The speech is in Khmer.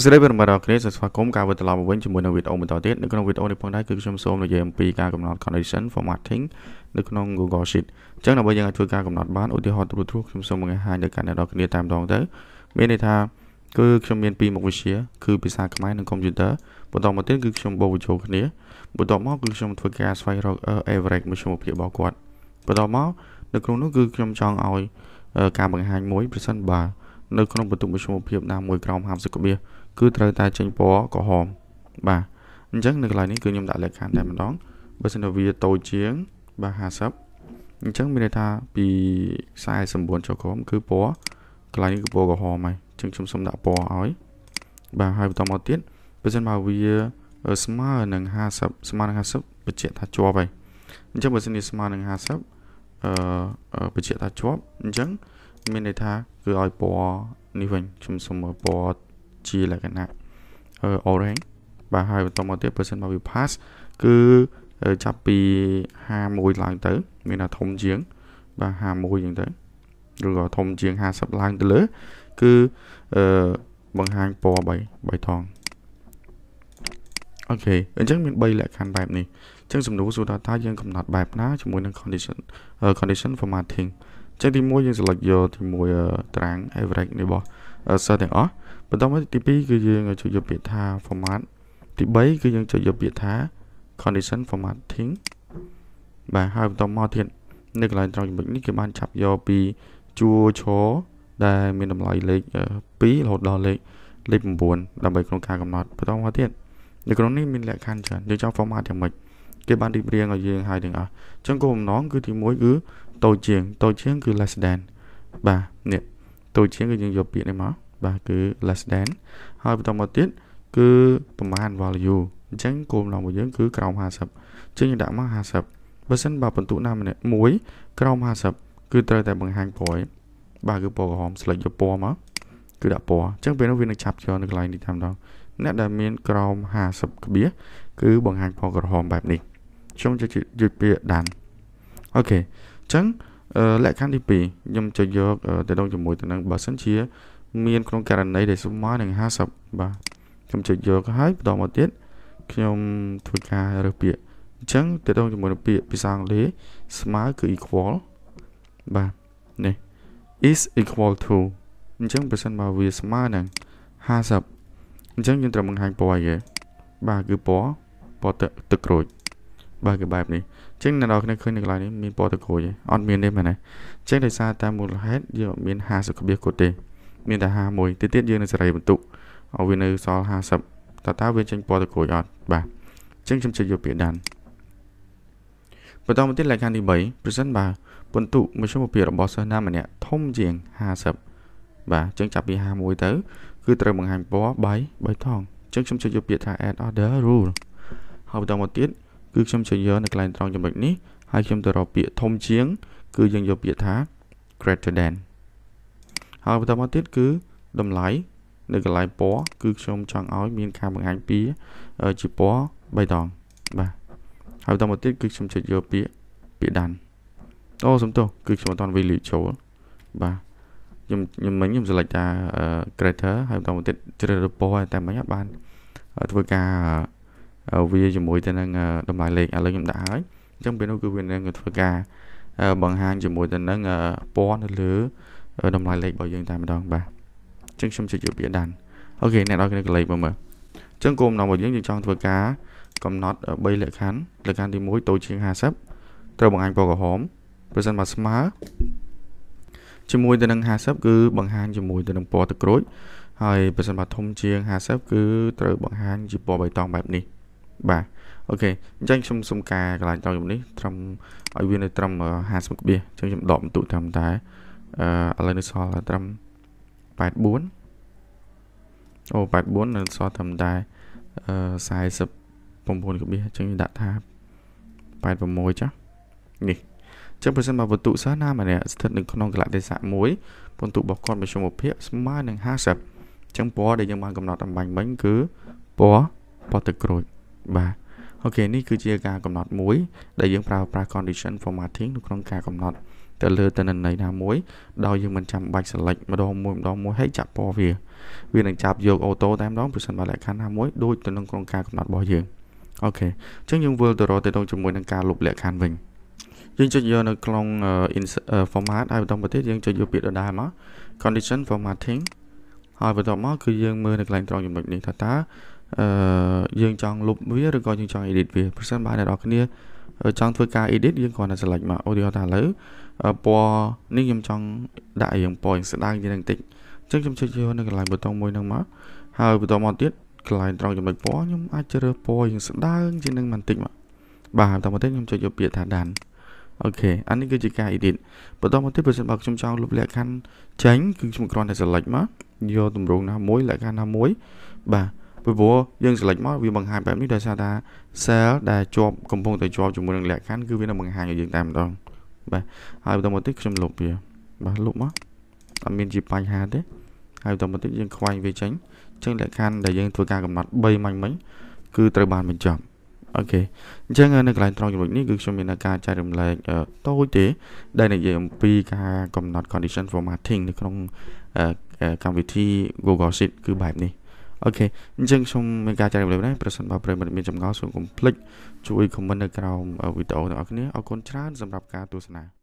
សួស្តីប្រិយមិត្តអរគ្នាសូមស្វាគមន៍ការវិលត្រឡប់មកវិញជាមួយនឹងវីដេអូបន្តទៀតនៅក្នុងវីដេអូនេះផងដែរគឺខ្ញុំសូមនិយាយអំពីការកំណត់ condition formatting នៅក្នុង Google Sheet អញ្ចឹងដើម្បីយើងអាចធ្វើការកំណត់បានឧទាហរណ៍ទូទៅខ្ញុំសូមបង្ហាញដល់អ្នកនរគ្នាតាមដងទៅមានន័យថាគឺខ្ញុំមានពីរមុខវិជ្ជាគឺភាសាខ្មែរនិង Computer បន្តមកទៀតគឺខ្ញុំបូកបញ្ចូលគ្នាបន្តមកគឺខ្ញុំធ្វើការស្វែងរក average មួយชั่วភាពរបស់គាត់បន្តមកនៅក្នុងនោះគឺខ្ញុំចង់ឲ្យការបង្ហាញមួយប្រសិនបើនៅក្នុងបន្ទុកមធ្យមភាពណាមួយក្រោម50ក្បៀស គឺត្រូវតែចេញពណ៌ក្រហមបាទអញ្ចឹងនៅកន្លែងនេះគឺខ្ញុំដាក់លក្ខខណ្ឌតែម្ដងបើសិនជាវាតូចជាងបាទ50អញ្ចឹងមានន័យថាពី49ចុះក្រោមគឺពណ៌កន្លែងនេះគឺពណ៌ក្រហមហើយអញ្ចឹងខ្ញុំសូមដាក់ពណ៌ឲ្យបាទហើយបន្តមកទៀតបើសិនបើវាស្មើនឹង50ស្មើនឹង50បញ្ជាក់ថាជាប់ហើយអញ្ចឹងបើសិនជាស្មើនឹង50អឺបញ្ជាក់ថាជាប់អញ្ចឹងមានន័យថាគឺឲ្យពណ៌នេះវិញខ្ញុំសុំមើលពណ៌ ជាលក្ខណៈ orange បាទហើយបន្តមកទៀតបើសិនមកវា pass គឺចាប់ពី51ឡើងទៅ មានថាធំជាង បាទ51អញ្ចឹងទៅឬក៏ធំជាង50ឡើងទៅលើ គឺអឺបង្ហាញពណ៌3 3ថងអូខេអញ្ចឹងមាន3លក្ខខណ្ឌបែបនេះអញ្ចឹងសំណួរសួរថាតើយើងកំណត់បែបណាជាមួយនឹង condition condition formatting ចឹងទី1យើង select យកទី1ត្រាំង average នេះរបស់ cell ទាំងអស់បន្តមកទី2គឺយើងចុចយកពាក្យថា format ទី3គឺយើងចុចយកពាក្យថា condition formatting បាទហើយបន្តមកទៀតនៅកន្លែងត្រង់ចំណុចនេះគេបានចាប់យកពីជួរឈរដែលមានតម្លៃលេខ2រហូតដល់លេខលេខ9ដើម្បីក្នុងការកំណត់បន្តមកទៀតនៅក្នុងនេះមានលក្ខខណ្ឌច្រើនយើងចង់ format យ៉ាងម៉េចគេបានរៀបរៀងឲ្យយើងហើយទាំងអស់អញ្ចឹងគោលបំណងគឺទី1គឺតូចជាងតូចជាងគឺ less than បាទនេះ តូចជាងគឺយើងយកពាក្យនេះមកបាទគឺ less than ហើយបន្តមកទៀតគឺប្រមាណ value អញ្ចឹងគោលបំណងរបស់យើងគឺក្រោម50អញ្ចឹងយើងដាក់មក50បើសិនបើបន្ទុកណាម្នាក់មួយក្រោម50គឺត្រូវតែបង្ហាញពណ៌បាទគឺពណ៌ក្រហម select យកពណ៌មកគឺដាក់ពណ៌អញ្ចឹងពេលនោះវានឹងចាប់យកនៅកន្លែងនេះតាមដងអ្នកដែលមានក្រោម50ក្បៀសគឺបង្ហាញពណ៌ក្រហមបែបនេះខ្ញុំจะយល់ពាក្យដានអូខេចឹង លក្ខខណ្ឌទី2ខ្ញុំจะយកទៅដងជាមួយទៅនឹងបើសិនជា មានក្នុងករណីដែលស្មើនឹង50បាទខ្ញុំចុចយកហើយបន្តមកទៀតខ្ញុំធ្វើការរើសពាក្យអញ្ចឹងទៅដងជាមួយនឹងពាក្យភាសាអង់គ្លេសស្មើគឺ equal បាទនេះ is equal to អញ្ចឹងបើសិនបើវាស្មើនឹង50អញ្ចឹងយើងត្រូវបង្ហាញពណ៌អីគេបាទគឺពណ៌ពណ៌ទឹកក្រូច បាទគឺបែបនេះអញ្ចឹងអ្នកនរគ្នាឃើញនៅកន្លែងនេះមានពណ៌តក្រូចទេអត់មានទេមែនទេអញ្ចឹងដោយសារតែមូលហេតុយើងអត់មាន50ក្បៀសគត់ទេ មានតែ51ទីទៀតយើងនឹងសេរីបន្ទុកឲ្យវានៅសល់50តើតើវាចេញពណ៌តក្រូចអត់បាទអញ្ចឹងខ្ញុំចុចយកពាក្យដានបន្តមកទៀតលក្ខខណ្ឌទី3ប្រសិនបើបន្ទុកមធ្យមភាពរបស់សិស្សណាម្នាក់ធំជាង50បាទអញ្ចឹងចាប់ពី51ទៅគឺត្រូវបង្ហាញពណ៌3 3ថងអញ្ចឹងខ្ញុំចុចយកពាក្យថា add order rule ហើយបន្តមកទៀត គឺខ្ញុំចុចយកនៅកន្លែងត្រង់ចំណុចនេះហើយខ្ញុំទៅរកពាក្យធំជាង គឺយើងយកពាក្យថា greater than ហើយបន្តមកទៀតគឺតម្លៃនៅកន្លែងពណ៌គឺខ្ញុំចង់ឲ្យមានការបង្ហាញពីជាពណ៌បៃតងបាទហើយបន្តមកទៀតគឺខ្ញុំចុចយកពាក្យពាក្យដានអូសំទោសគឺខ្ញុំអត់ទាន់ value ចូលបាទខ្ញុំខ្ញុំមិញខ្ញុំ select ថា greater ហើយបន្តមកទៀតជ្រើសរើសពណ៌តែមិញអត់បានធ្វើការ វាជាមួយទៅនឹងតម្លៃលេខឥឡូវខ្ញុំដាក់ហើយអញ្ចឹងពេលនោះគឺវានឹងធ្វើការបង្ហាញជាមួយទៅនឹងពណ៌នៅលើតម្លៃលេខរបស់យើងតែម្ដងបាទអញ្ចឹងខ្ញុំចុចយកពាក្យដានអូខេអ្នកនរគ្នាកលេចមើលមើលអញ្ចឹងគោលបំណងរបស់យើងយើងចង់ធ្វើការកំណត់3លក្ខខណ្ឌលក្ខខណ្ឌទី1តូចជាង50ត្រូវបង្ហាញពណ៌ក្រហមប្រសិនបើស្មើជាមួយទៅនឹង50គឺបង្ហាញជាមួយទៅនឹងពណ៌ទឹកក្រូចហើយប្រសិនបើធំជាង50គឺត្រូវបង្ហាញជាពណ៌បៃតងបែបនេះ បាទអូខេអញ្ចឹងខ្ញុំសុំការកន្លែងតនេះត្រឹមឲ្យវានៅត្រឹម50ក្បៀសអញ្ចឹងខ្ញុំដកបន្ទុកត្រឹមតែអឺឥឡូវនៅសល់ត្រឹម84អូ84នៅសល់ត្រឹមតែអឺ49ក្បៀសអញ្ចឹងដាក់ថា86ចាស់នេះចឹងបើសិនបើបន្ទុកសិស្សណាម្នាក់ស្ថិតនៅក្នុងកលៈទេសៈមួយបន្ទុករបស់គាត់មធ្យមភាពស្មើនឹង50អញ្ចឹងពណ៌ដែលយើងបានកំណត់អំបញ្ញមិញគឺពណ៌ពណ៌ទឹកក្រូច បាទអូខេនេះគឺជាការកំណត់មួយ ដែលយើងប្រើប្រាស់ condition formatting នៅក្នុងការកំណត់ទៅលើតនន័យណាមួយដោយយើងមិនចាំបាច់ select ម្ដងមួយម្ដងមួយហើយចាក់ពណ៌វាវានឹងចាប់យកអូតូតែម្ដងប្រសិនបើលក្ខខណ្ឌណាមួយដូចទៅនឹងក្នុងការកំណត់របស់យើងអូខេអញ្ចឹងយើងវិលទៅរកទៅជាមួយនឹងការលុបលក្ខខណ្ឌវិញយើងចុចយកនៅក្នុង format ហើយបន្តមកទៀតយើងចុចយកពាក្យដដែលមក condition formatting ហើយបន្តមកគឺយើងមើលនៅកន្លែងត្រង់ចំណុចនេះថាតើ អឺយើងចង់លុបវាឬក៏យើងចង់ edit វាប្រសិនបើអ្នកនរគ្នាចង់ធ្វើការ edit យើងគ្រាន់តែ select មកឧទាហរណ៍ថាឥឡូវពណ៌នេះខ្ញុំចង់ដាក់រៀងពណ៌យ៉ាងស្ដើងជាងនឹងតិចអញ្ចឹងខ្ញុំចុចយកនៅកន្លែងប៊ូតុងមួយហ្នឹងមកហើយបន្តមកទៀតកន្លែងត្រង់ចំណុចពណ៌ខ្ញុំអាចជ្រើសពណ៌យ៉ាងស្ដើងជាងនឹងបន្តិចមកបាទបន្តមកទៀតខ្ញុំចុចយកពាក្យថា done អូខេអានេះគឺជាការ edit បន្តមកទៀតបើសិនបើខ្ញុំចង់លុបលក្ខខណ្ឌចេញគឺខ្ញុំគ្រាន់តែ select មកយកទម្រង់ណាមួយលក្ខខណ្ឌណាមួយបាទ ពីព្រោះយើង select មកវាបង្ហាញបែបនេះដោយសារថា cell ដែលជាប់កំពុងតែជាប់ជាមួយនឹងលក្ខខណ្ឌគឺវានឹងបង្ហាញឲ្យយើងតែម្ដងបាទហើយបន្តមកទៀតខ្ញុំលុបវាបាទលុបមកអត់មានជាបញ្ហាទេហើយបន្តមកទៀតយើងខ្វែងវាចេញអញ្ចឹងលក្ខខណ្ឌដែលយើងធ្វើការកំណត់3មាញ់មិញគឺត្រូវបានបញ្ចប់អូខេអញ្ចឹងនៅកន្លែងត្រង់ចំណុចនេះគឺខ្ញុំមានការចែករំលែកតូចទេ ដែលនិយាយអំពីការកំណត់ condition formatting នៅក្នុងកម្មវិធី Google Sheet គឺបែបនេះ អូខេអញ្ចឹងខ្ញុំមានការចែករំលែកនេះប្រសិនបើប្រិយមិត្តមានចម្ងល់សូមកុំភ្លេចជួយ comment នៅក្រោមវីដេអូទាំងអស់គ្នាអរគុណច្រើនសម្រាប់ការទស្សនា